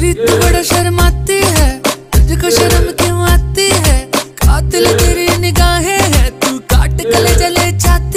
गोरी तू बड़ा शर्माती है। तुझको शर्म क्यों आती है? कातिल तेरी निगाहें हैं, तू काट कले चले जाती